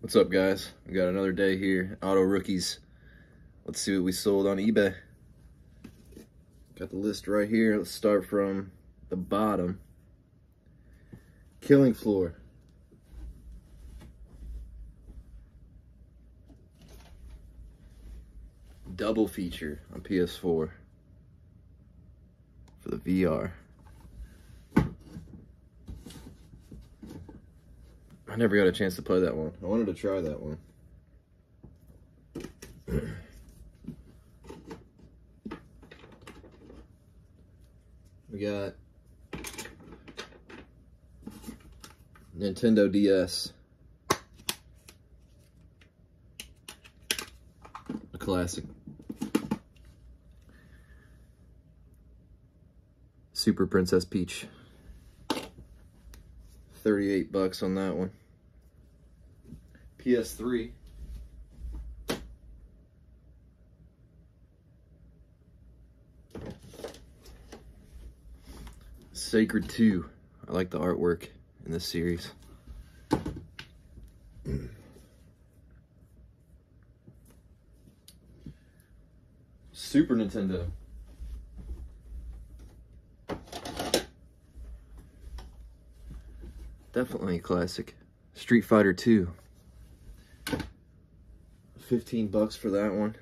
What's up guys? We got another day here, Auto Rookies. Let's see what we sold on eBay. Got the list right here. Let's start from the bottom. Killing Floor. Double feature on PS4 for the VR. I never got a chance to play that one. I wanted to try that one. we got Nintendo DS. A classic. Super Princess Peach. 38 bucks on that one. PS3. Sacred 2. I like the artwork in this series. Super Nintendo. Definitely a classic. Street Fighter 2. 15 bucks for that one.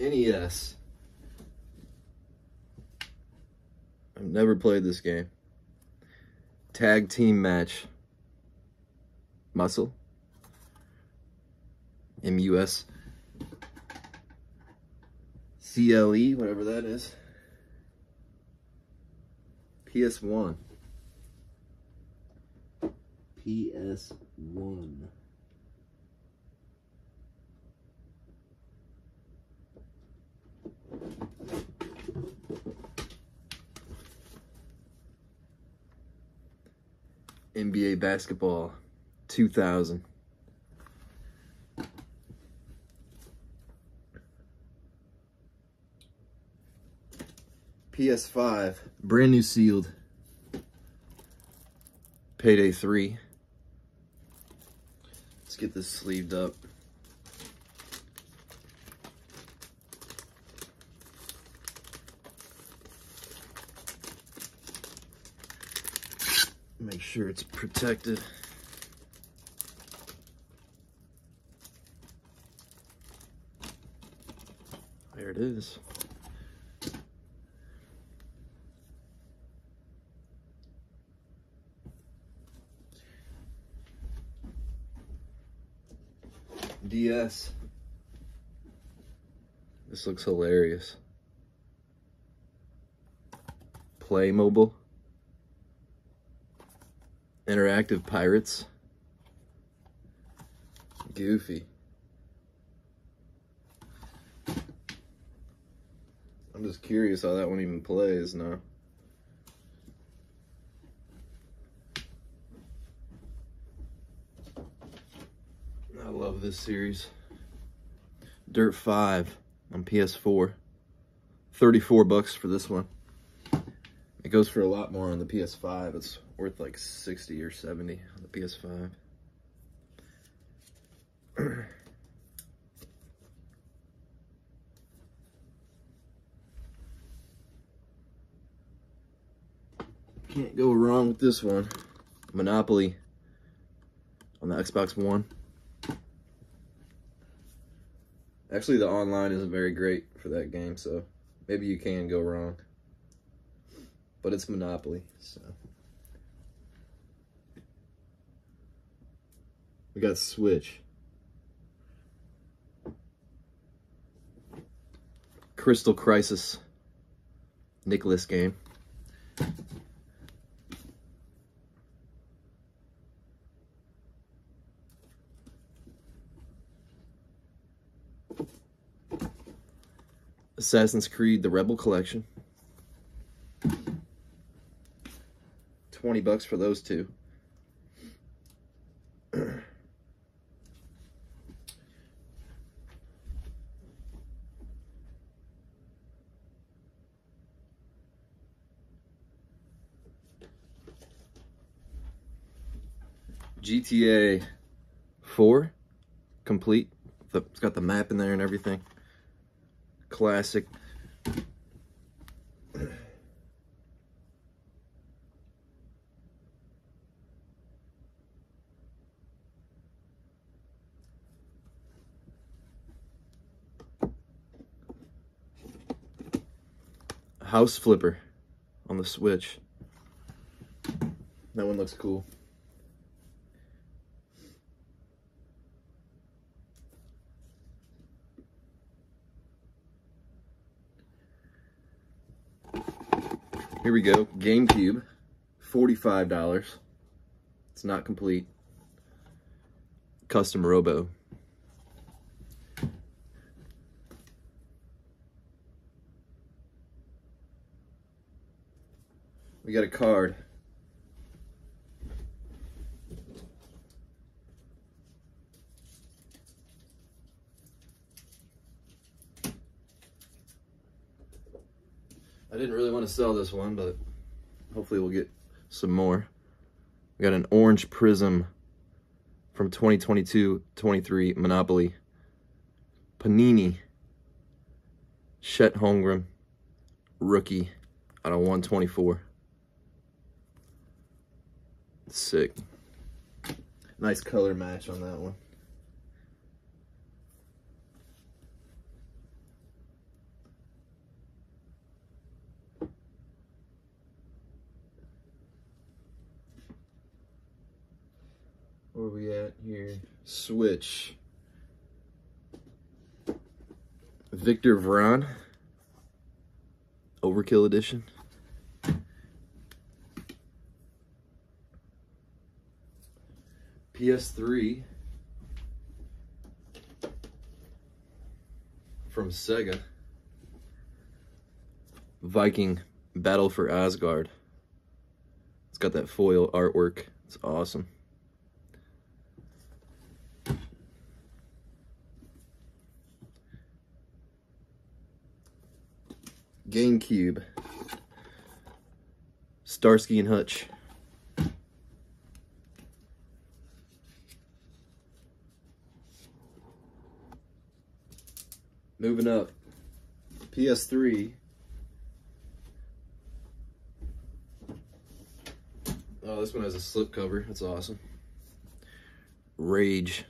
NES. I've never played this game. Tag team match. Muscle. M-U-S. C-L-E, whatever that is. PS1. PS1. NBA basketball 2000. PS5, brand new sealed. Payday 3. Let's get this sleeved up. Make sure it's protected. There it is. DS. This looks hilarious. Playmobil. Interactive Pirates. Goofy. I'm just curious how that one even plays now. I this series. Dirt 5 on PS4. 34 bucks for this one. It goes for a lot more on the PS5. It's worth like 60 or 70 on the PS5. Can't go wrong with this one. Monopoly on the Xbox One. Actually, the online isn't very great for that game, so maybe you can go wrong. But it's Monopoly, so. We got Switch. Crystal Crisis. Nicalis game. Assassin's Creed, the Rebel Collection. 20 bucks for those two. GTA 4 complete. It's got the map in there and everything. Classic. House Flipper on the Switch. That one looks cool. Here we go. GameCube. $45. It's not complete. Custom Robo. We got a card. I didn't really want to sell this one, but hopefully we'll get some more. We got an orange Prizm from 2022-23 Monopoly. Panini. Chet Holmgren. Rookie out of 124. Sick. Nice color match on that one. Where are we at here? Switch. Victor Vran. Overkill edition. PS3 from Sega. Viking Battle for Asgard. It's got that foil artwork. It's awesome. GameCube. Starsky and Hutch. Moving up. PS3. Oh, this one has a slip cover. That's awesome. Rage.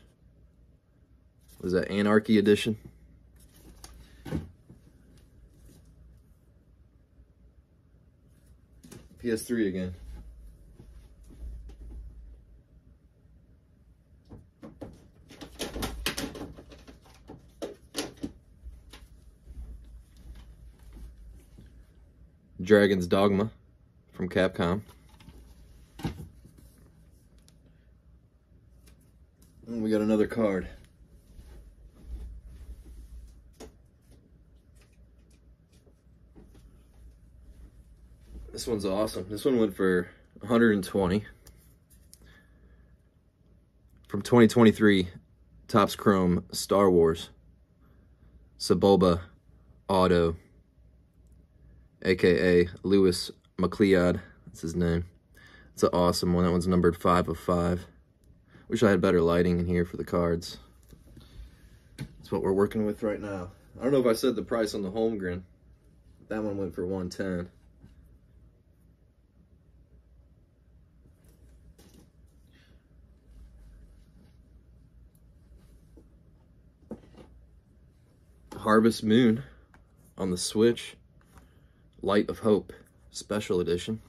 Was that Anarchy Edition? PS3 again. Dragon's Dogma from Capcom. And we got another card. This one's awesome. This one went for 120. From 2023, Topps Chrome Star Wars. Sebulba Auto aka Lewis MacLeod. That's his name. It's an awesome one. That one's numbered 5 of 5. Wish I had better lighting in here for the cards. That's what we're working with right now. I don't know if I said the price on the Holmgren. That one went for 110. Harvest Moon on the Switch. Light of Hope Special Edition.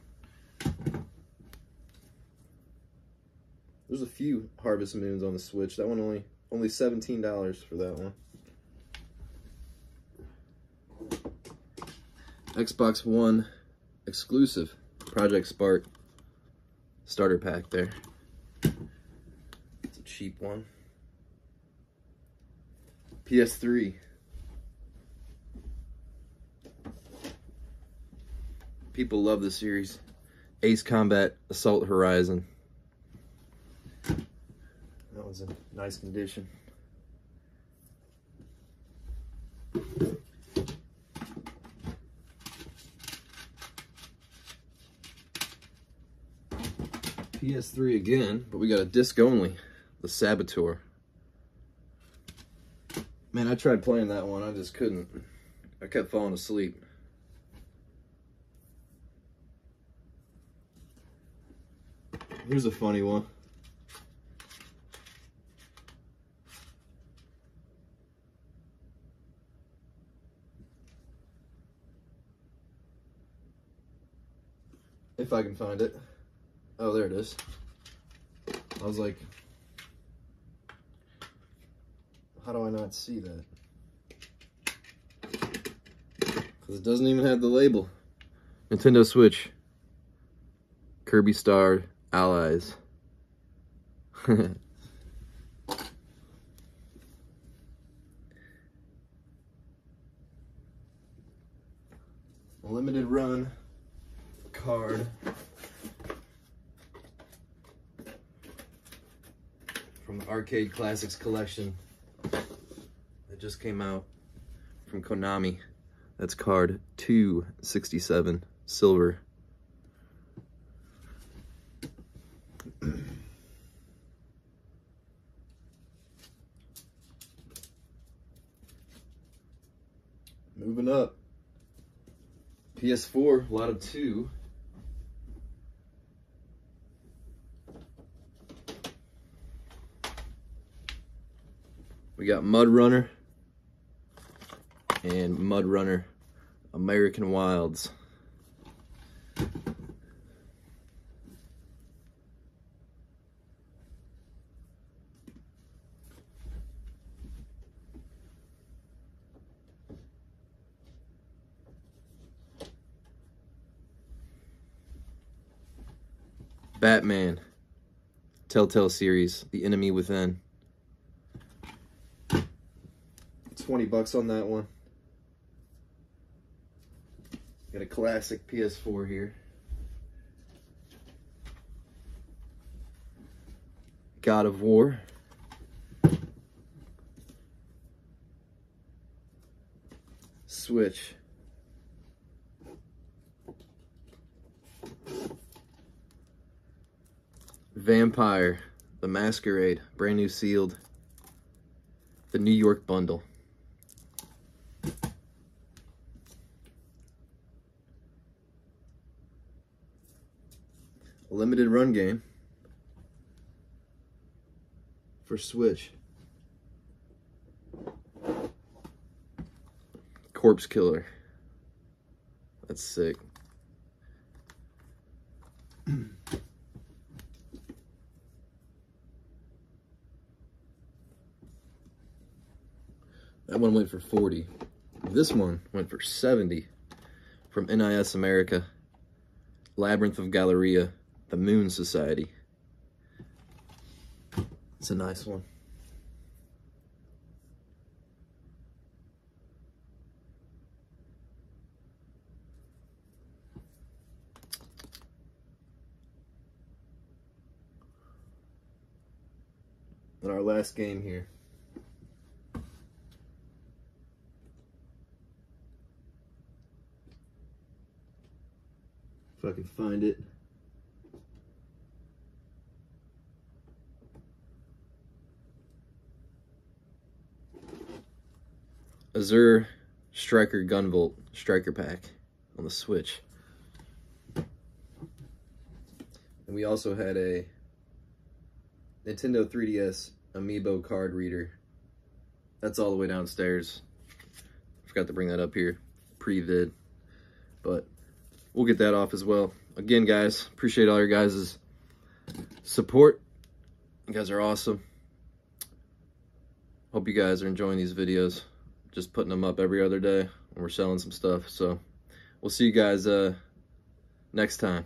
There's a few Harvest Moons on the Switch. That one only only $17 for that one. Xbox One exclusive Project Spark starter pack there. It's a cheap one. PS3 People love the series. Ace Combat Assault Horizon. That was in nice condition. PS3 again, but we got a disc only, the Saboteur. Man, I tried playing that one, I just couldn't. I kept falling asleep. Here's a funny one. If I can find it. Oh, there it is. I was like, how do I not see that? Because it doesn't even have the label. Nintendo Switch. Kirby Star Allies. Limited run card. From the Arcade Classics collection that just came out from Konami. That's card 267, silver. Moving up. PS4, a lot of two. We got Mud Runner and Mud Runner American Wilds. Batman, Telltale series, The Enemy Within. 20 bucks on that one. Got a classic PS4 here. God of War. Switch. Vampire, The Masquerade, brand new sealed. The New York bundle. A limited run game for Switch. Corpse Killer. That's sick. That one went for 40. This one went for 70 from NIS America. Labyrinth of Galleria, the Moon Society. It's a nice one. And our last game here. If I can find it. Azure Striker Gunvolt Striker Pack on the Switch. And we also had a Nintendo 3DS Amiibo card reader. That's all the way downstairs. Forgot to bring that up here pre-vid. But we'll get that off as well. Again, guys, appreciate all your guys' support. You guys are awesome. Hope you guys are enjoying these videos. Just putting them up every other day. And we're selling some stuff. So we'll see you guys uh, next time.